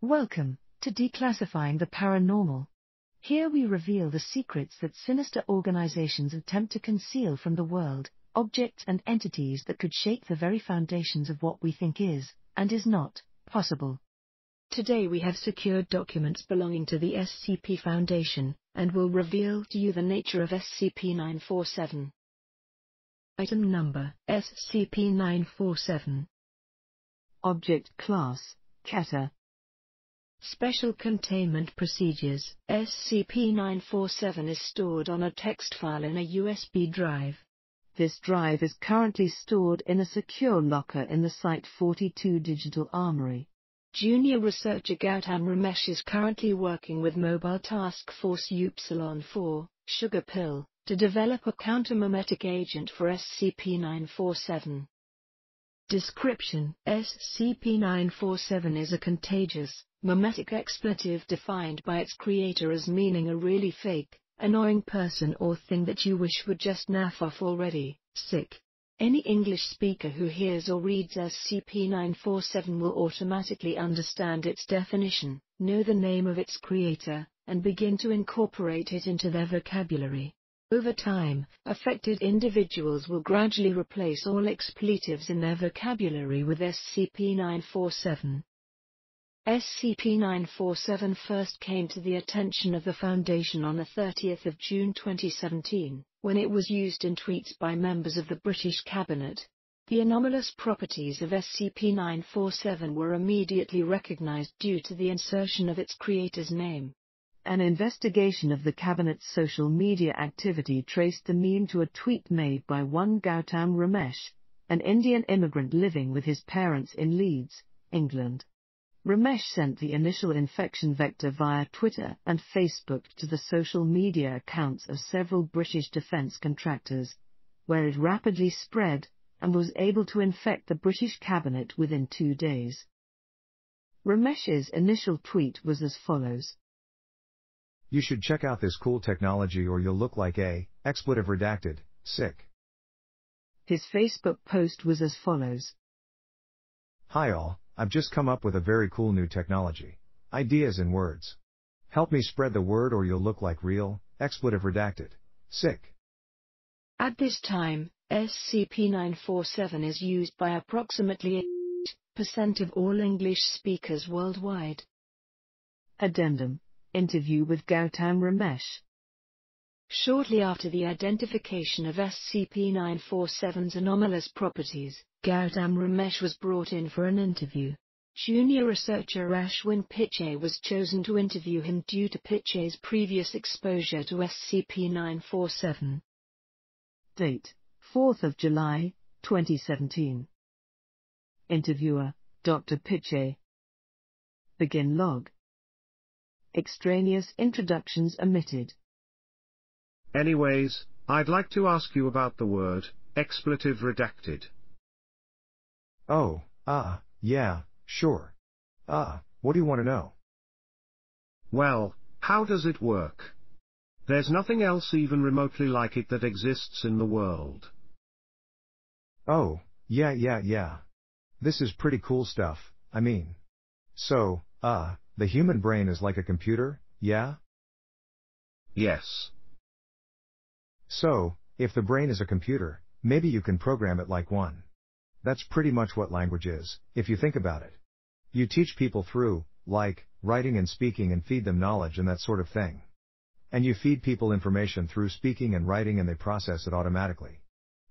Welcome to Declassifying the Paranormal. Here we reveal the secrets that sinister organizations attempt to conceal from the world, objects and entities that could shake the very foundations of what we think is, and is not, possible. Today we have secured documents belonging to the SCP Foundation, and will reveal to you the nature of SCP-947. Item number SCP-947 Object Class Keter Special Containment Procedures SCP-947 is stored on a text file in a USB drive. This drive is currently stored in a secure locker in the Site-42 Digital Armory. Junior researcher Gautam Ramesh is currently working with Mobile Task Force Upsilon 4, Sugar Pill, to develop a countermemetic agent for SCP-947. Description SCP-947 is a contagious, memetic expletive defined by its creator as meaning a really fake, annoying person or thing that you wish would just naff off already, sick. Any English speaker who hears or reads SCP-947 will automatically understand its definition, know the name of its creator, and begin to incorporate it into their vocabulary. Over time, affected individuals will gradually replace all expletives in their vocabulary with SCP-947. SCP-947 first came to the attention of the Foundation on the 30th of June 2017, when it was used in tweets by members of the British Cabinet. The anomalous properties of SCP-947 were immediately recognized due to the insertion of its creator's name. An investigation of the Cabinet's social media activity traced the meme to a tweet made by one Gautam Ramesh, an Indian immigrant living with his parents in Leeds, England. Ramesh sent the initial infection vector via Twitter and Facebook to the social media accounts of several British defence contractors, where it rapidly spread and was able to infect the British cabinet within two days. Ramesh's initial tweet was as follows. You should check out this cool technology or you'll look like a, expletive redacted, sick. His Facebook post was as follows. Hi all, I've just come up with a very cool new technology. Ideas in words. Help me spread the word or you'll look like real, expletive redacted, sick. At this time, SCP-947 is used by approximately 8% of all English speakers worldwide. Addendum Interview with Gautam Ramesh. Shortly after the identification of SCP-947's anomalous properties, Gautam Ramesh was brought in for an interview. Junior researcher Ashwin Pichai was chosen to interview him due to Pichai's previous exposure to SCP-947. Date: 4th of July, 2017. Interviewer: Dr. Pichai. Begin log. Extraneous introductions omitted. Anyways, I'd like to ask you about the word, expletive redacted. Oh, ah, yeah, sure. Ah, what do you want to know? Well, how does it work? There's nothing else even remotely like it that exists in the world. Oh, yeah, yeah, yeah. This is pretty cool stuff, I mean. So, uh, the human brain is like a computer, yeah? Yes. So, if the brain is a computer, maybe you can program it like one. That's pretty much what language is, if you think about it. You teach people through, like, writing and speaking and feed them knowledge and that sort of thing. And you feed people information through speaking and writing and they process it automatically.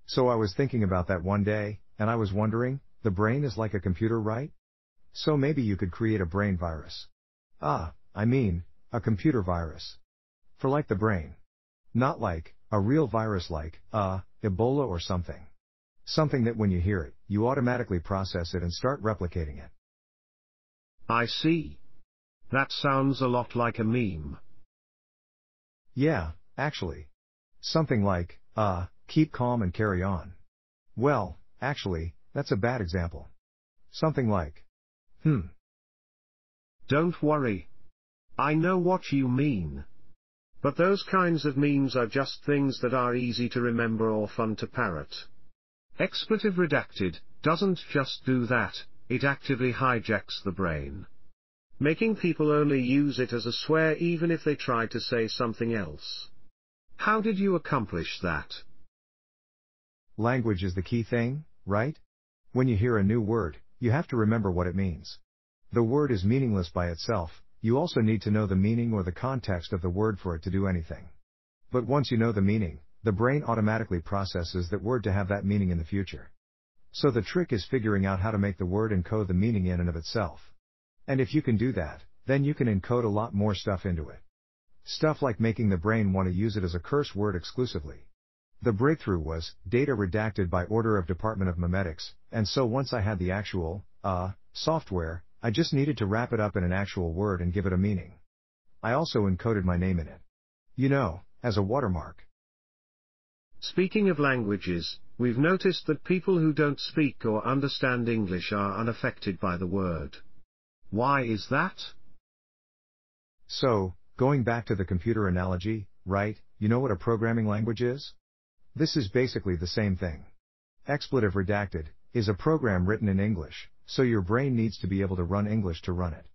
So I was thinking about that one day, and I was wondering, the brain is like a computer, right? So maybe you could create a brain virus. Ah, I mean, a computer virus. For like the brain. Not like, a real virus like, uh, Ebola or something. Something that when you hear it, you automatically process it and start replicating it. I see. That sounds a lot like a meme. Yeah, actually. Something like, uh, keep calm and carry on. Well, actually, that's a bad example. Something like, hmm, don't worry. I know what you mean. But those kinds of memes are just things that are easy to remember or fun to parrot. Expletive redacted doesn't just do that, it actively hijacks the brain. making people only use it as a swear even if they try to say something else. How did you accomplish that? Language is the key thing, right? When you hear a new word, you have to remember what it means. The word is meaningless by itself, you also need to know the meaning or the context of the word for it to do anything. But once you know the meaning, the brain automatically processes that word to have that meaning in the future. So the trick is figuring out how to make the word encode the meaning in and of itself. And if you can do that, then you can encode a lot more stuff into it. Stuff like making the brain want to use it as a curse word exclusively. The breakthrough was data redacted by order of Department of Memetics, and so once I had the actual, uh, software, I just needed to wrap it up in an actual word and give it a meaning. I also encoded my name in it. You know, as a watermark. Speaking of languages, we've noticed that people who don't speak or understand English are unaffected by the word. Why is that? So, going back to the computer analogy, right, you know what a programming language is? This is basically the same thing. Expletive redacted is a program written in English, so your brain needs to be able to run English to run it.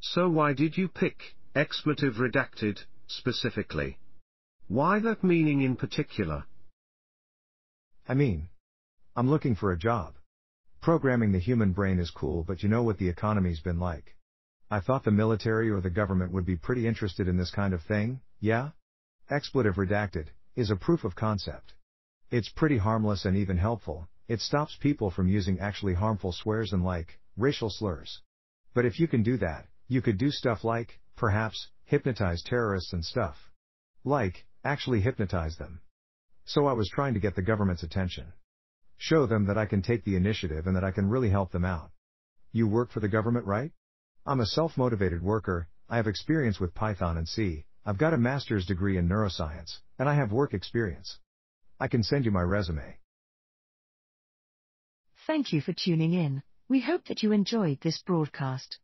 So why did you pick expletive redacted specifically? Why that meaning in particular? I mean, I'm looking for a job. Programming the human brain is cool, but you know what the economy's been like. I thought the military or the government would be pretty interested in this kind of thing, yeah? Expletive redacted is a proof of concept. It's pretty harmless and even helpful, it stops people from using actually harmful swears and like, racial slurs. But if you can do that, you could do stuff like, perhaps, hypnotize terrorists and stuff. Like, actually hypnotize them. So I was trying to get the government's attention. Show them that I can take the initiative and that I can really help them out. You work for the government, right? I'm a self-motivated worker, I have experience with Python and C, I've got a master's degree in neuroscience, and I have work experience. I can send you my resume. Thank you for tuning in. We hope that you enjoyed this broadcast.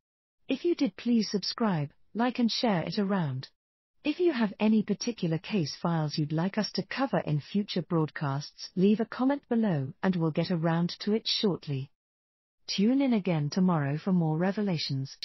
If you did, please subscribe, like, and share it around. If you have any particular case files you'd like us to cover in future broadcasts, leave a comment below and we'll get around to it shortly. Tune in again tomorrow for more revelations.